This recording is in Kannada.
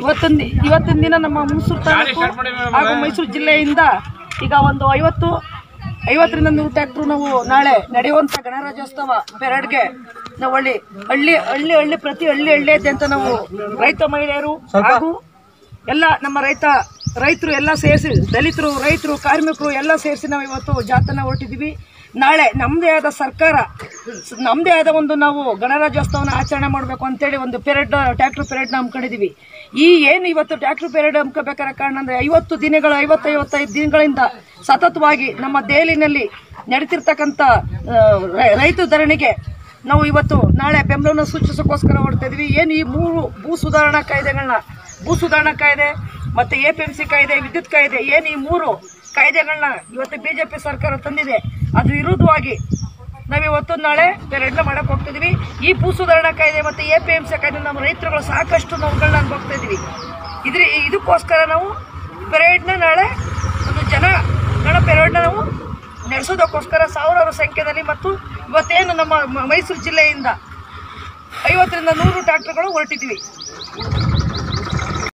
ಇವತ್ತಿನ ಇವತ್ತಿನ ದಿನ ನಮ್ಮ ಮೈಸೂರು ತಾಲೂಕು ಹಾಗೂ ಮೈಸೂರು ಜಿಲ್ಲೆಯಿಂದ ಈಗ ಒಂದು ಐವತ್ತು ಐವತ್ತರಿಂದ ನೂರು ಟ್ಯಾಕ್ಟ್ರು ನಾವು ನಾಳೆ ನಡೆಯುವಂಥ ಗಣರಾಜ್ಯೋತ್ಸವ ಪೆರಡ್ಗೆ ನಾವು ಹಳ್ಳಿ ಹಳ್ಳಿ ಹಳ್ಳಿ ಹಳ್ಳಿ ಪ್ರತಿ ಹಳ್ಳಿ ಹಳ್ಳಿ ಅಂತ ನಾವು ರೈತ ಮಹಿಳೆಯರು ಹಾಗೂ ಎಲ್ಲ ನಮ್ಮ ರೈತ ರೈತರು ಎಲ್ಲ ಸೇರಿಸಿ, ದಲಿತರು, ರೈತರು, ಕಾರ್ಮಿಕರು ಎಲ್ಲ ಸೇರಿಸಿ ನಾವು ಇವತ್ತು ಜಾತನ ಹೊರಟಿದ್ದೀವಿ. ನಾಳೆ ನಮ್ಮದೇ ಆದ ಸರ್ಕಾರ ನಮ್ಮದೇ ಆದ ಒಂದು ನಾವು ಗಣರಾಜ್ಯೋತ್ಸವನ ಆಚರಣೆ ಮಾಡಬೇಕು ಅಂತೇಳಿ ಒಂದು ಪೆರೇಡ್ ಟ್ರ್ಯಾಕ್ಟರ್ ಪೆರೇಡ್ನ ಹಮ್ಮಿಕೊಂಡಿದ್ದೀವಿ. ಈ ಏನು ಇವತ್ತು ಟ್ರ್ಯಾಕ್ಟರ್ ಪೆರೇಡ್ ಹಮ್ಮಿಕೋಬೇಕಾದ ಕಾರಣ ಅಂದರೆ ಐವತ್ತು ದಿನಗಳ, ಐವತ್ತೈವತ್ತೈದು ದಿನಗಳಿಂದ ಸತತವಾಗಿ ನಮ್ಮ ದೆಹಲಿನಲ್ಲಿ ನಡೀತಿರ್ತಕ್ಕಂಥ ರೈತ ಧರಣಿಗೆ ನಾವು ಇವತ್ತು ನಾಳೆ ಬೆಂಬಲವನ್ನು ಸೂಚಿಸೋಕ್ಕೋಸ್ಕರ ಹೊರಡ್ತಾ ಇದೀವಿ. ಏನು ಈ ಮೂರು ಭೂ ಸುಧಾರಣಾ ಕಾಯ್ದೆಗಳನ್ನ, ಭೂ ಸುಧಾರಣಾ ಕಾಯ್ದೆ ಮತ್ತೆ ಎ ಪಿ ಎಂ ಸಿ ಕಾಯ್ದೆ, ವಿದ್ಯುತ್ ಕಾಯ್ದೆ, ಏನು ಈ ಮೂರು ಕಾಯ್ದೆಗಳನ್ನ ಇವತ್ತು ಬಿಜೆಪಿ ಸರ್ಕಾರ ತಂದಿದೆ, ಅದು ವಿರುದ್ಧವಾಗಿ ನಾವಿವತ್ತು ನಾಳೆ ಪೆರೇಡ್ನ ಮಾಡೋಕೆ ಹೋಗ್ತಿದ್ವಿ. ಈ ಭೂ ಸುಧಾರಣಾ ಕಾಯ್ದೆ ಮತ್ತೆ ಎ ಪಿ ಎಂ ಸಿ ಕಾಯ್ದೆ ನಮ್ಮ ರೈತರುಗಳು ಸಾಕಷ್ಟು ನೋವುಗಳನ್ನ ಅನುಭವಿಸ್ತಾ ಇದೀವಿ. ಇದ್ರ ಇದಕ್ಕೋಸ್ಕರ ನಾವು ಪೆರೇಡ್ನ ನಾಳೆ ಒಂದು ಜನ ಗಣ ಪೆರೇಡ್ನ ನಾವು ನಡೆಸೋದಕ್ಕೋಸ್ಕರ ಸಾವಿರಾರು ಸಂಖ್ಯೆಯಲ್ಲಿ ಮತ್ತು ಇವತ್ತೇನು ನಮ್ಮ ಮೈಸೂರು ಜಿಲ್ಲೆಯಿಂದ ಐವತ್ತರಿಂದ ನೂರು ಟ್ರ್ಯಾಕ್ಟರ್ಗಳು ಹೊರಟಿದ್ದೀವಿ